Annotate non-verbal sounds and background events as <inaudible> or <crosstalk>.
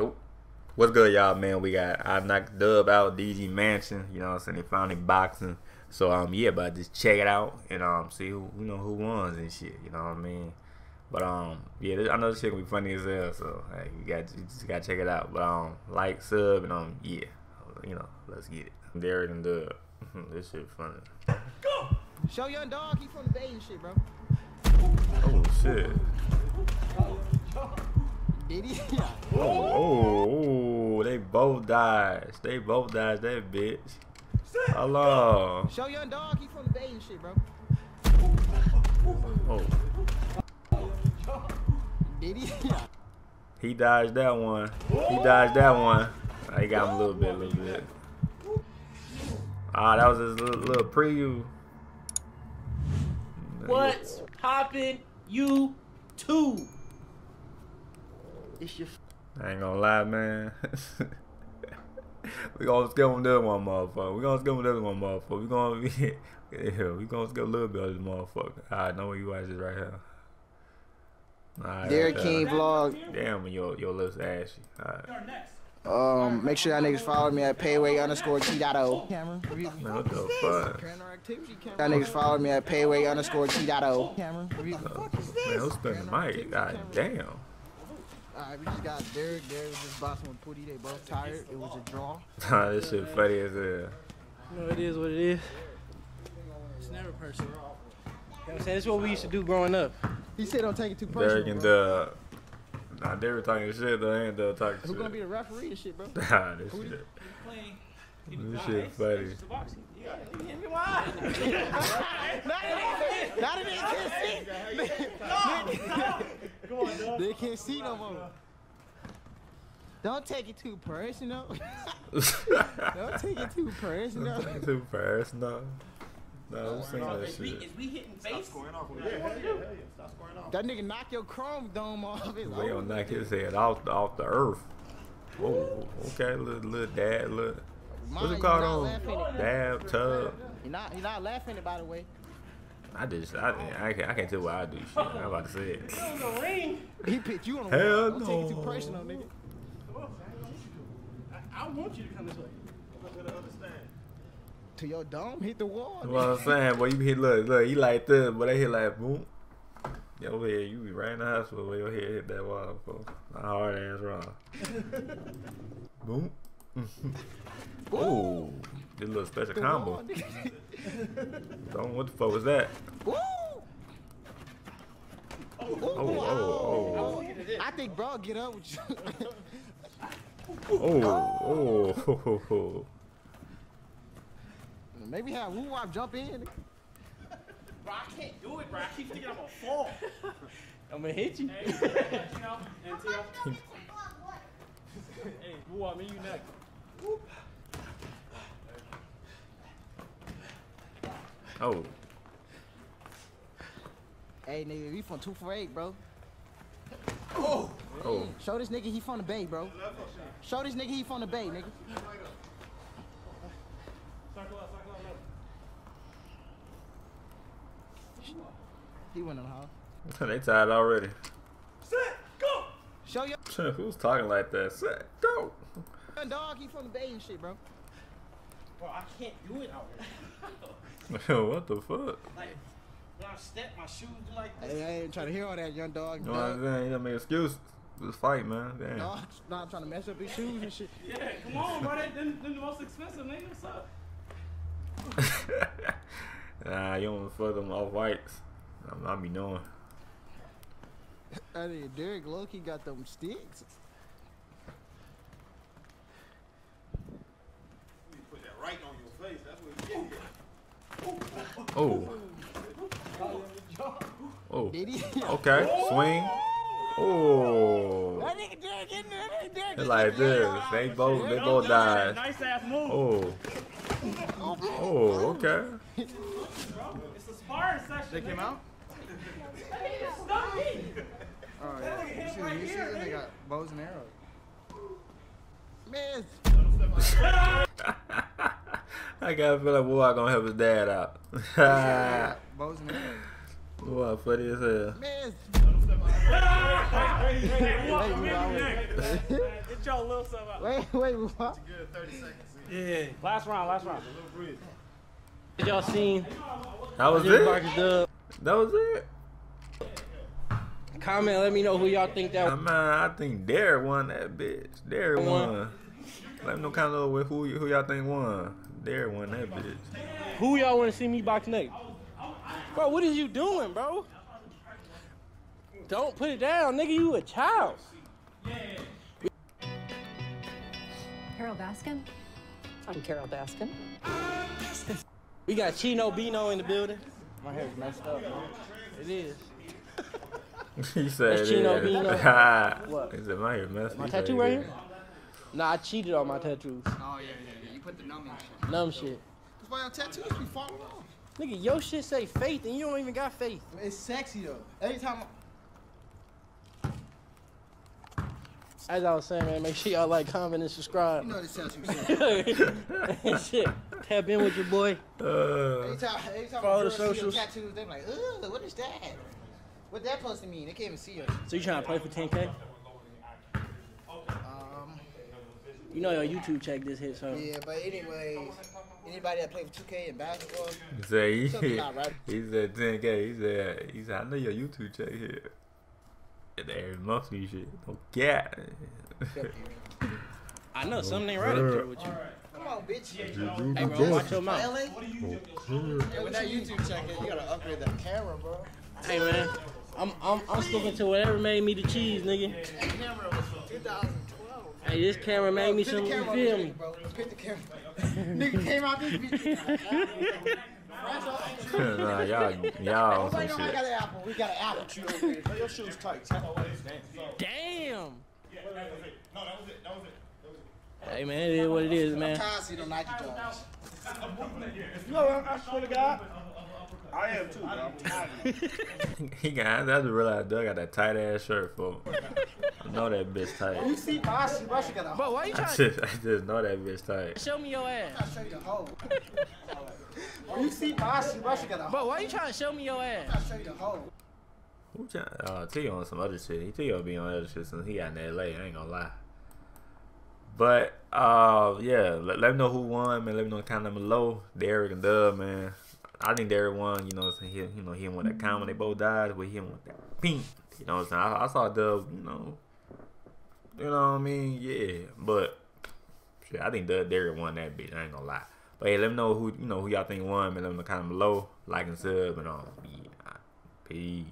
Yo. What's good, y'all, man? We got I knocked Dub out, DG Mansion. You know what I'm saying? They finally boxing. So um yeah, but just check it out and um see who you know who won and shit. You know what I mean? But um yeah, this, I know this shit gonna be funny as hell. So hey, you got you just gotta check it out. But um like sub and um yeah, you know let's get it. Derek and Dub. <laughs> this shit funny. Go. Show young dog he from the Bay and shit, bro. Oh shit. Did he? Oh, oh, oh, they both died. They both died. That bitch. Hello. Show your dog he from the Bay and shit, bro. Oh. Did he? He dodged that one. He dodged that one. I got him a little bit, a little bit. Ah, that was his little, little preview. What's poppin', you two? It's your. I ain't gonna lie, man. <laughs> we gonna skip him this one, motherfucker. We gonna skip him this one, motherfucker. We gonna <laughs> be, yeah, we gonna skip a little bit of this motherfucker. I know where you watch this right here. All right, Derek right King vlog. Damn, your your lips ashy. All right. Um, make sure y'all niggas follow me at payway underscore t.o. Camera. Review. Man, what the fuck? Paranormal camera. Y'all niggas follow me at payway underscore t.o. Camera. Review. Man, who's spinning the mic? God damn. Alright, we just got Derek. Derek was just boxing with Pooty. They both tired. It was a draw. <laughs> Nah, this shit funny as hell. You know, it is what it is. It's never personal. You know what I'm saying? This is what we used to do growing up. He said don't take it too personal. Derek and bro. Dub. Nah, Derek talking shit, though. Ain't Dub talking Who shit. Who's gonna be the referee and shit, bro? <laughs> Nah, this shit. This shit funny. <laughs> Now that they can't see. They can't see no more. <laughs> Don't take it too personal. Don't take it too personal. Too fast, no. No, I'm saying that Is we, shit. is we hitting face? scoring off? Yeah, what are you? Stop scoring off. That nigga knock your chrome dome off. It's They gonna knock his head off off the earth. Whoa, okay, little, little dad, little. What's it called on? Dab, tub. He not, he not laughing it, by the way. I just, I, I can't, I can't tell what I do. Shit, I'm about to say it. the ring. He picked you on the Hell wall. Don't take it too no. personal, nigga. I, I want you to come this way. To your dome, hit the wall. That's what I'm saying, boy. You hit, look, look, he like this, but they hit like boom. Your head, you be right in the hospital where your head hit that wall, bro. My hard ass wrong. <laughs> boom. <laughs> Ooh, this little special The combo. <laughs> wall. Don't what the fuck was that? Woo! Oh, oh, oh, oh. I think bro get up with you. oh, oh, oh, oh, oh. Maybe have woo wop jump in. Bro, I can't do it, bro. I keep thinking I'm gonna fall. <laughs> I'm gonna hit you. Hey, you know, until. <laughs> hey, who want me? You next. Oh, Hey nigga, we from two for eight, bro. oh. oh. Show this nigga he from the bay, bro. Show this nigga he from the bay, nigga. Circle up, circle up, He went in the house. <laughs> they tired already. Set, go! Show your Who's talking like that? Set, go. dog he from the bay and shit, bro. Bro, I can't do it out here. <laughs> what the fuck? Like, when I step, my shoes do like Hey, this. I ain't trying to hear all that, young dog. You know what I'm Dog, saying? You gotta make excuses. Just fight, man. Damn. dog, not trying to mess up his shoes and shit. <laughs> Yeah, come on, bro. They, them, them the most expensive, nigga. What's up? <laughs> nah, you don't fuck them off whites. I'm, I be knowing. I think Derek Loki got them sticks. Put that right on your face. That's what you get. Oh. Oh. Okay. Swing. Oh. That nigga Derek in there. That nigga Derek It's like this. They both, they both died. Nice ass move. Oh. Oh. Okay. It's a sparring session. They came out? That nigga stuck me. Oh, yeah. You see, you see them? They got bows and arrows. <laughs> Man, <laughs> <laughs> I gotta feel like boy gonna help his dad out. Bows and arrows. boy, funny as hell. man. Y'all little something out. Wait, wait, what? Good 30 seconds. Yeah. Last round, last round. Did y'all seen That was it. Marcus Dub? That was it. Comment, let me know who y'all think that Uh, man, I think Derek won that bitch. Derek Won. won. Let me know kind of with who who y'all think won. Derek won that bitch. Who y'all want to see me box next? Bro, what is you doing, bro? Don't put it down, nigga. You a child. Carole Baskin? I'm Carole Baskin. We got Chino Bino in the building. My hair's messed up, bro. It is. <laughs> he said That's Chino it. Bino. <laughs> What? He said my hair messed. up. My tattoo it right here? Nah, I cheated on my tattoos. Oh, yeah, yeah, yeah. You put the numbing shit. Numb shit. That's why your tattoos be falling off. Nigga, your shit say faith and you don't even got faith. It's sexy though. Every time. As I was saying, man, make sure y'all like, comment, and subscribe. You know this tattoo <laughs> shit. <laughs> shit. Tap in with your boy. Uh, Every time, every time Follow the girl see your socials. tattoos, they're like, ugh, what is that? What that supposed to mean? They can't even see us. So you trying to play for 10K? Um, You know your YouTube check this hit, so. yeah, but anyways, anybody that play for 2K in basketball, he said Something he, not right. he said 10k. He said he said I know your YouTube check here. And there must be shit. No cat. <laughs> I know something ain't right up there with you. Come on, bitch. Hey, bro, watch your mouth. LA? Hey, with that YouTube check, you gotta upgrade that camera, bro. Hey, man. I'm, I'm, I'm sticking to whatever made me the cheese, nigga. That camera was from 2012. Hey, this camera made me some, the you camera on feel this me? bro. Put the camera. <laughs> Nigga came out this bitch. <laughs> nah, y'all y'all on some Nobody know I got an apple. We got an apple tree over there. Your shoes tight. Damn. Yeah, that was it. No, that was it. That was it. Hey, man, it is what it is, man. I'm Tired of seeing them Nike Jones. No, I swear to God. I am too, bro. I'm tired <laughs> he got. I just realized Doug got that tight ass shirt for. I know that bitch tight. You see my shit, my shit got a Bro, hole. why you I trying just, I just know that bitch tight. Show me your ass. I'll show you the hole. <laughs> You see my shit, my shit got a hole. Bro, why you trying to show me your ass? I'll show you the hole. Who try, uh, T on some other shit. He T on be on other shit since he got in LA. I ain't gonna lie. But uh, yeah, let, let me know who won, man. Let me know kind of below. Derek and Dub, man. I think Derek won. You know, what I'm saying? he you know he with that comment. They both died, but he with that pink. You know what I'm saying? I, I saw Dub. You know, you know what I mean? Yeah, but shit, I think Dub Derek won that bitch. I ain't gonna lie. But hey, let me know who you know who y'all think won, man. Let me know of below. Like and sub and um, yeah. Peace.